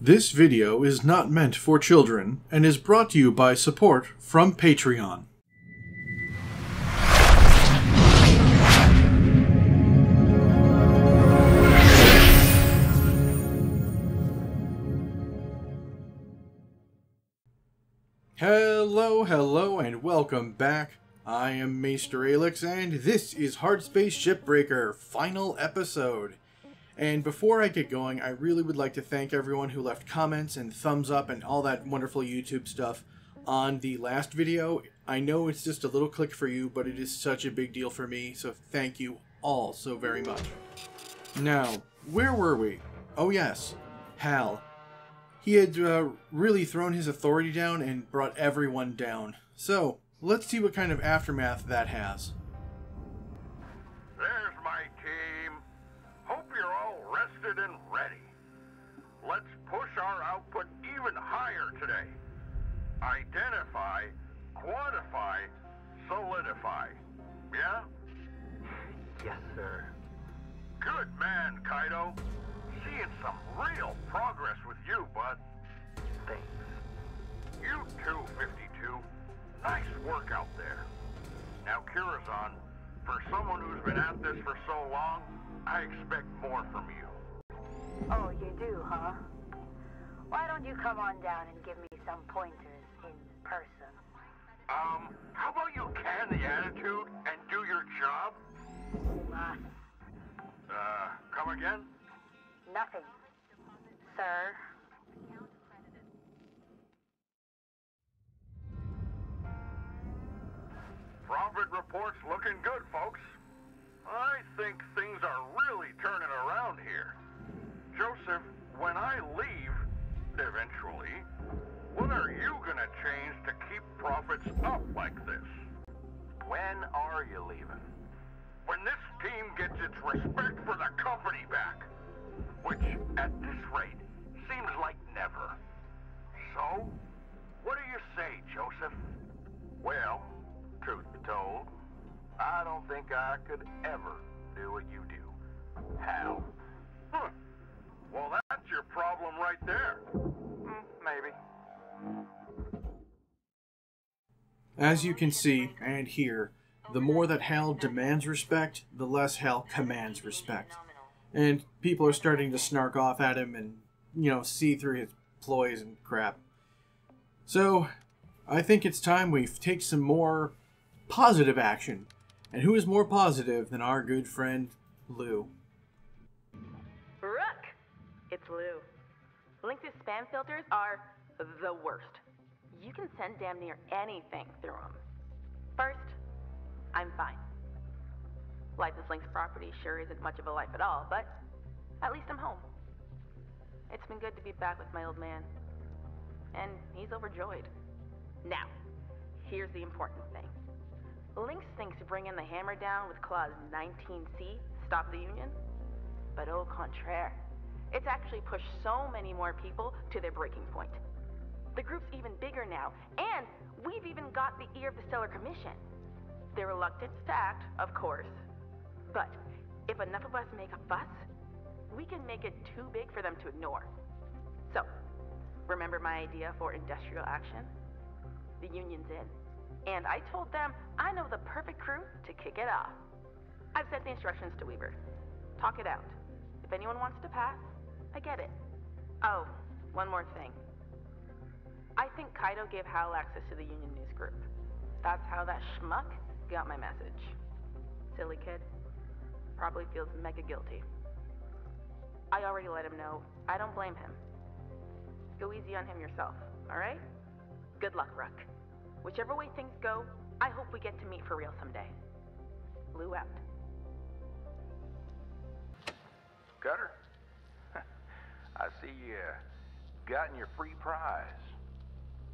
This video is not meant for children and is brought to you by support from Patreon. Hello, hello, and welcome back. I am Maester Aelix, and this is Hardspace Shipbreaker, final episode. And before I get going, I really would like to thank everyone who left comments and thumbs up and all that wonderful YouTube stuff on the last video. I know it's just a little click for you, but it is such a big deal for me, so thank you all so very much. Now, where were we? Oh yes, Hal. He had uh, really thrown his authority down and brought everyone down. So, let's see what kind of aftermath that has. Identify, quantify, solidify. Yeah? Yes, sir. Good man, Kaito. Seeing some real progress with you, bud. Thanks. You too, 52. Nice work out there. Now, Kirazan, for someone who's been at this for so long, I expect more from you. Oh, you do, huh? Why don't you come on down and give me some pointers in person? Um, how about you can the attitude and do your job? Uh, Uh, come again? nothing, sir. Profit report's looking good, folks. I think things are really turning around here. Joseph, when I leave, eventually, what are you gonna change profits up like this? When are you leaving? When this team gets its respect for the company back, which at this rate seems like never. So, what do you say, Joseph? Well, truth be told, I don't think I could ever do what you do. Hal. Huh. Well, that's your problem right there. Hmm, maybe. As you can see and hear, the more that Hal demands respect, the less Hal commands respect. And people are starting to snark off at him and, you know, see through his ploys and crap. So, I think it's time we take some more positive action. And who is more positive than our good friend Lou? Rook! It's Lou. LinkedIn spam filters are the worst. You can send damn near anything through them. First, I'm fine. Life as Lynx's property sure isn't much of a life at all, but at least I'm home. It's been good to be back with my old man. And he's overjoyed. Now, here's the important thing. Lynx thinks bringing the hammer down with Clause 19C stopped the Union. But au contraire, it's actually pushed so many more people to their breaking point. The group's even bigger now, and we've even got the ear of the Stellar Commission. They're reluctant to act, of course. But if enough of us make a fuss, we can make it too big for them to ignore. So, remember my idea for industrial action? The union's in. And I told them I know the perfect crew to kick it off. I've sent the instructions to Weaver. Talk it out. If anyone wants to pass, I get it. Oh, one more thing. I think Kaito gave Hal access to the Union News Group. That's how that schmuck got my message. Silly kid. Probably feels mega guilty. I already let him know. I don't blame him. Go easy on him yourself, alright? Good luck, Rook. Whichever way things go, I hope we get to meet for real someday. Lou out. Cutter? I see you uh, gotten your free prize.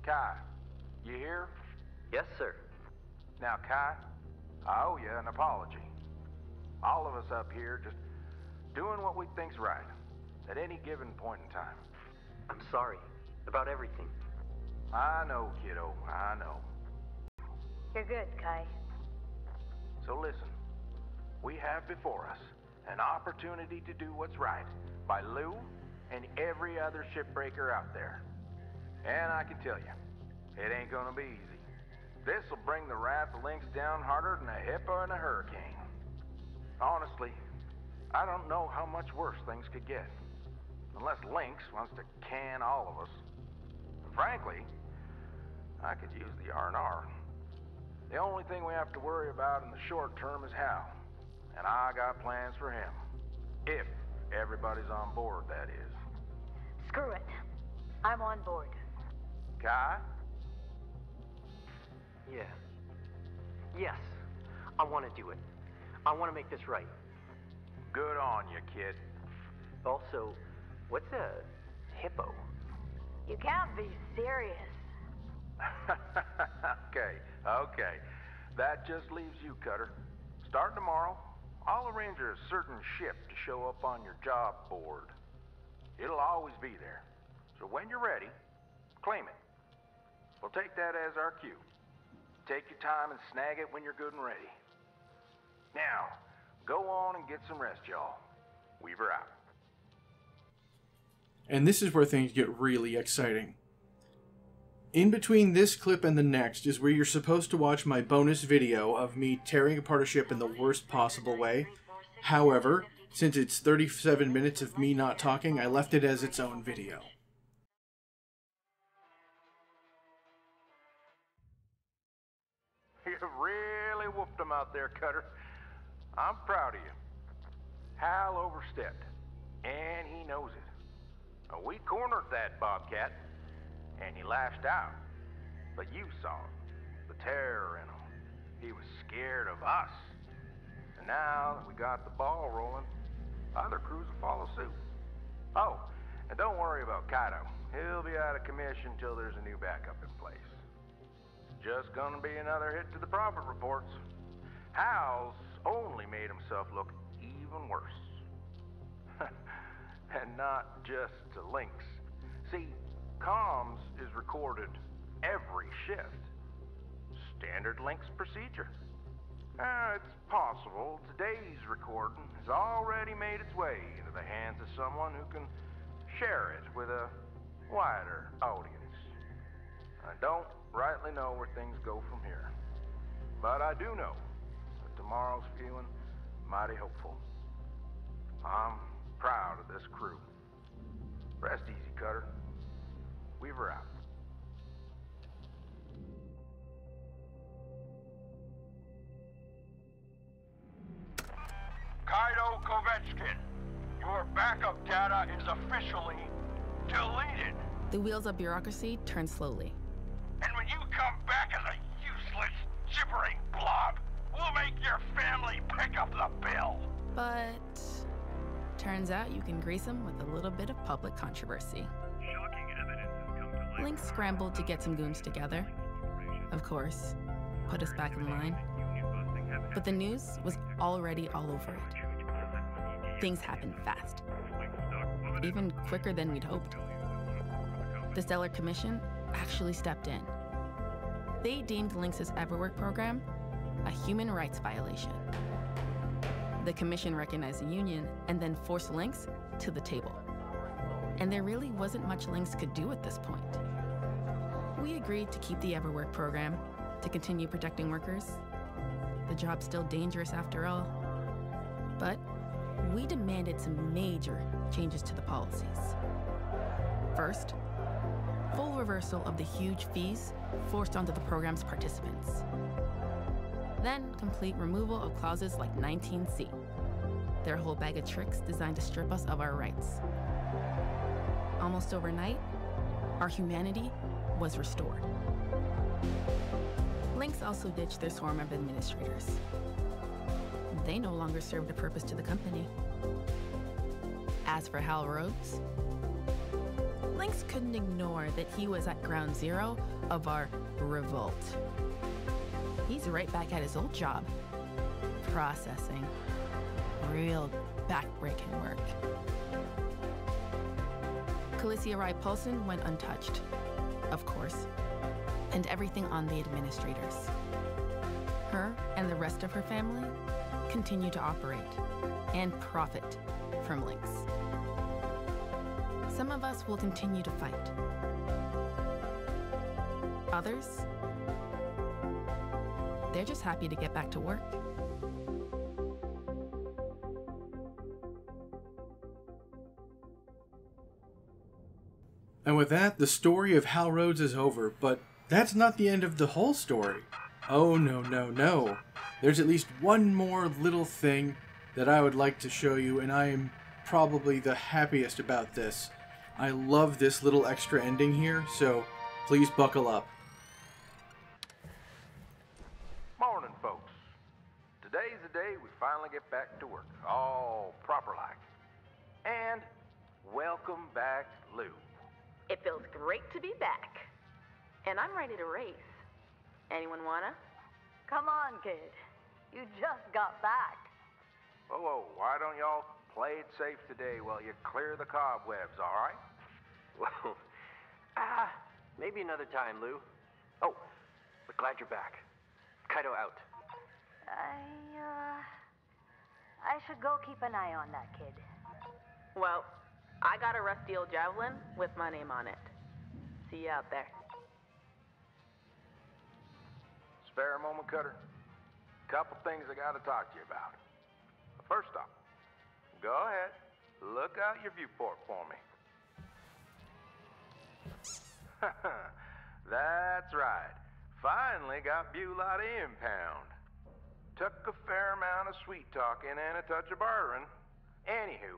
Kai, you here? Yes, sir. Now, Kai, I owe you an apology. All of us up here just doing what we think's right at any given point in time. I'm sorry about everything. I know, kiddo, I know. You're good, Kai. So listen, we have before us an opportunity to do what's right by Lou and every other shipbreaker out there. And I can tell you, it ain't gonna be easy. This'll bring the wrath of Lynx down harder than a hippo in a hurricane. Honestly, I don't know how much worse things could get. Unless Lynx wants to can all of us. And frankly, I could use the R&R. The only thing we have to worry about in the short term is Hal. And I got plans for him. If everybody's on board, that is. Screw it. I'm on board. Kai? Yeah. Yes. I want to do it. I want to make this right. Good on you, kid. Also, what's a hippo? You can't be serious. okay, okay. That just leaves you, Cutter. Starting tomorrow, I'll arrange a certain ship to show up on your job board. It'll always be there. So when you're ready, claim it. We'll take that as our cue. Take your time and snag it when you're good and ready. Now, go on and get some rest, y'all. Weaver out. And this is where things get really exciting. In between this clip and the next is where you're supposed to watch my bonus video of me tearing apart a ship in the worst possible way. However, since it's 37 minutes of me not talking, I left it as its own video. Really whooped him out there, Cutter. I'm proud of you. Hal overstepped, and he knows it. Now, we cornered that Bobcat, and he lashed out. But you saw the terror in him. He was scared of us. And now that we got the ball rolling, other crews will follow suit. Oh, and don't worry about Kaito. He'll be out of commission until there's a new backup in place. Just gonna be another hit to the profit reports. Hal's only made himself look even worse. and not just to Lynx. See, comms is recorded every shift. Standard Lynx procedure. Uh, it's possible today's recording has already made its way into the hands of someone who can share it with a wider audience. I don't rightly know where things go from here. But I do know that tomorrow's feeling mighty hopeful. I'm proud of this crew. Rest easy, Cutter. Weaver out. Kaito Kovetskin, your backup data is officially deleted. The wheels of bureaucracy turn slowly. And when you come back as a useless, gibbering blob, we'll make your family pick up the bill. But turns out you can grease them with a little bit of public controversy. Lynx scrambled to get some goons together. Of course, put us back in line. But the news was already all over it. Things happened fast, even quicker than we'd hoped. The Stellar Commission actually stepped in. They deemed Lynx's Everwork program a human rights violation. The Commission recognized the union and then forced Lynx to the table. And there really wasn't much Lynx could do at this point. We agreed to keep the Everwork program, to continue protecting workers. The job's still dangerous after all. But we demanded some major changes to the policies. First, full reversal of the huge fees forced onto the program's participants. Then, complete removal of clauses like 19C. Their whole bag of tricks designed to strip us of our rights. Almost overnight, our humanity was restored. Lynx also ditched their swarm of administrators. They no longer served a purpose to the company. As for Hal Rhodes, Lynx couldn't ignore that he was at ground zero of our revolt. He's right back at his old job, processing real backbreaking work. Calicia Rai Paulson went untouched, of course, and everything on the administrators. Her and the rest of her family continue to operate and profit from Lynx. Some of us will continue to fight. Others, they're just happy to get back to work. And with that, the story of Hal Rhodes is over, but that's not the end of the whole story. Oh, no, no, no. There's at least one more little thing that I would like to show you, and I am probably the happiest about this. I love this little extra ending here, so please buckle up. Morning, folks. Today's the day we finally get back to work, all proper like. And welcome back, Lou. It feels great to be back. And I'm ready to race. Anyone wanna? Come on, kid. You just got back. Whoa, whoa, why don't y'all play it safe today while you clear the cobwebs, all right? Well, ah, maybe another time, Lou. Oh, but glad you're back. Kaito out. I, uh. I should go keep an eye on that kid. Well, I got a rusty old javelin with my name on it. See you out there. Spare a moment, Cutter? Couple things I gotta talk to you about. First off, go ahead, look out your viewport for me. That's right. Finally got Beulah to impound. Took a fair amount of sweet talking and a touch of bartering. Anywho,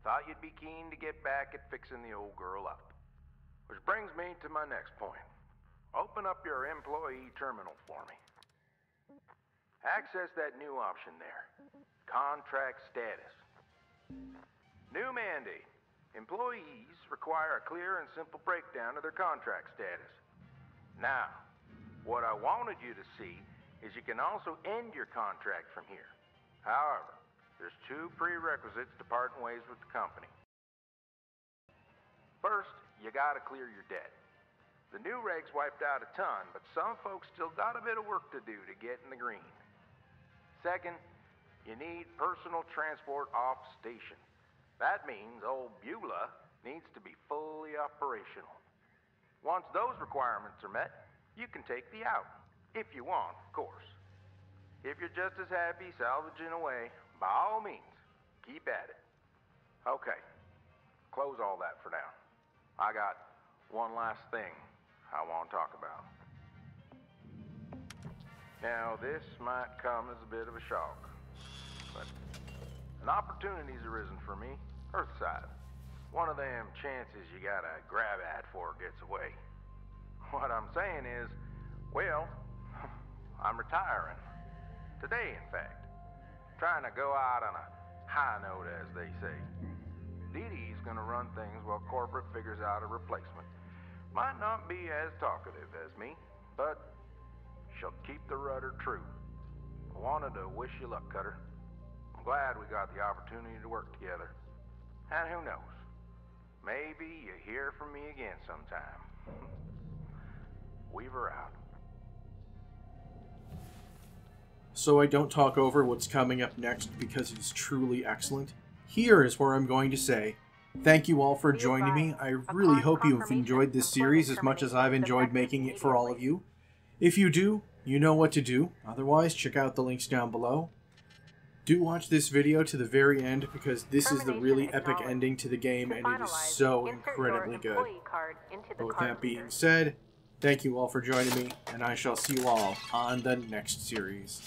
thought you'd be keen to get back at fixing the old girl up. Which brings me to my next point. Open up your employee terminal for me. Access that new option there. Contract status. New mandate. Employees require a clear and simple breakdown of their contract status. Now, what I wanted you to see is you can also end your contract from here. However, there's two prerequisites to parting ways with the company. First, you gotta clear your debt. The new regs wiped out a ton, but some folks still got a bit of work to do to get in the green. Second, you need personal transport off station. That means old Beulah needs to be fully operational. Once those requirements are met, you can take the out. If you want, of course. If you're just as happy salvaging away, by all means, keep at it. Okay, close all that for now. I got one last thing I want to talk about. Now, this might come as a bit of a shock, but an opportunity's arisen for me, Earthside. One of them chances you gotta grab at before it gets away. What I'm saying is, well, I'm retiring. Today, in fact. Trying to go out on a high note, as they say. Dee Dee's gonna run things while corporate figures out a replacement. Might not be as talkative as me, but she'll keep the rudder true. Wanted to wish you luck, Cutter. I'm glad we got the opportunity to work together. And who knows? Maybe you hear from me again sometime. Weaver out. So I don't talk over what's coming up next because it is truly excellent. Here is where I'm going to say, thank you all for joining me. I really hope you have enjoyed this series as much as I've enjoyed making it for all of you. If you do, you know what to do. Otherwise, check out the links down below. Do watch this video to the very end because this is the really epic ending to the game and it is so incredibly good. But with that being said, thank you all for joining me and I shall see you all on the next series.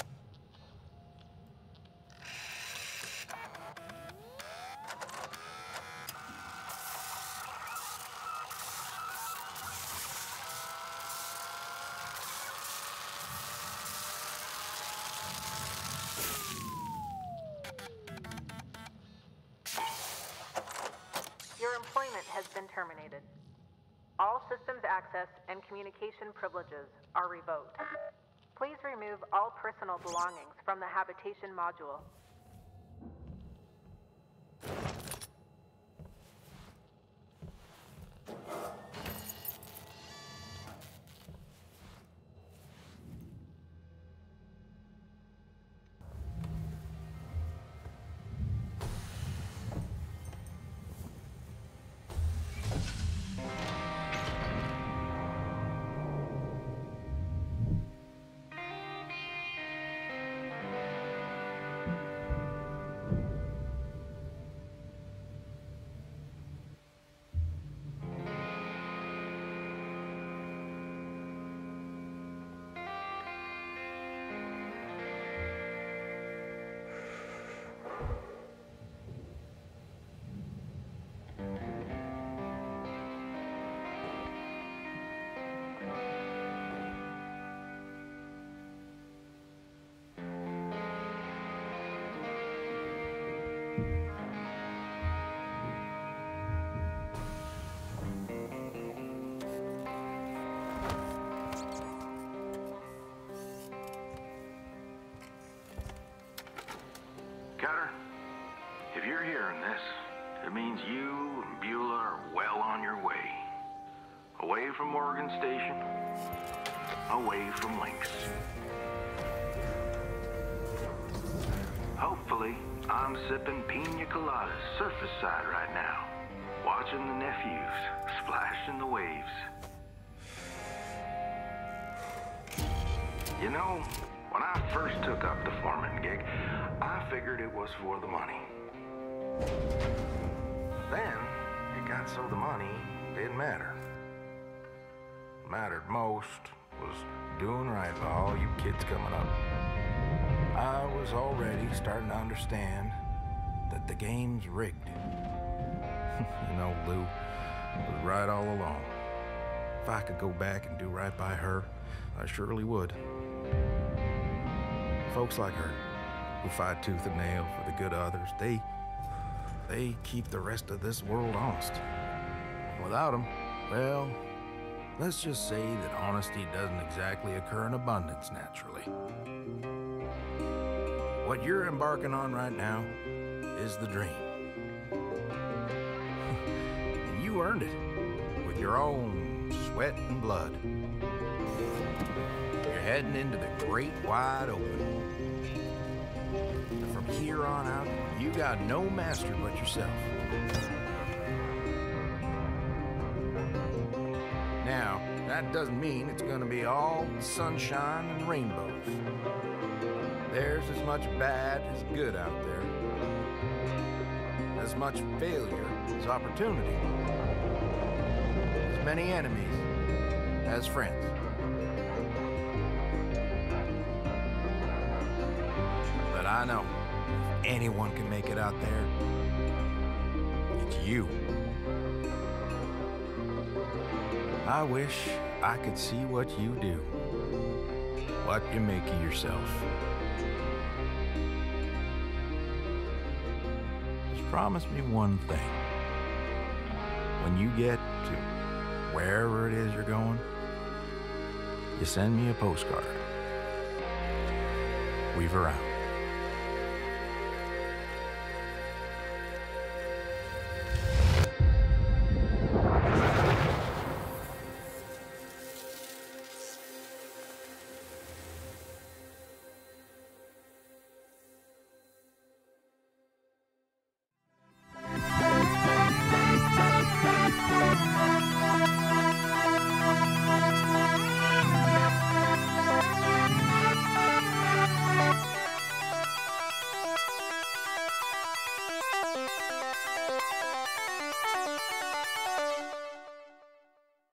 And communication privileges are revoked. Please remove all personal belongings from the habitation module. Means you and Beulah are well on your way. Away from Morgan Station, away from Lynx. Hopefully, I'm sipping pina coladas surface side right now, watching the nephews splash in the waves. You know, when I first took up the foreman gig, I figured it was for the money. Then, it got so the money didn't matter. What Mattered most was doing right by all you kids coming up. I was already starting to understand that the game's rigged. you know, Lou was right all along. If I could go back and do right by her, I surely would. Folks like her, who fight tooth and nail for the good of others, they they keep the rest of this world honest. Without them, well, let's just say that honesty doesn't exactly occur in abundance naturally. What you're embarking on right now is the dream. and you earned it with your own sweat and blood. You're heading into the great wide open. And from here on out, you got no master but yourself. Now, that doesn't mean it's gonna be all sunshine and rainbows. There's as much bad as good out there, as much failure as opportunity, as many enemies as friends. But I know anyone can make it out there, it's you. I wish I could see what you do, what you make of yourself. Just promise me one thing. When you get to wherever it is you're going, you send me a postcard. Weaver out.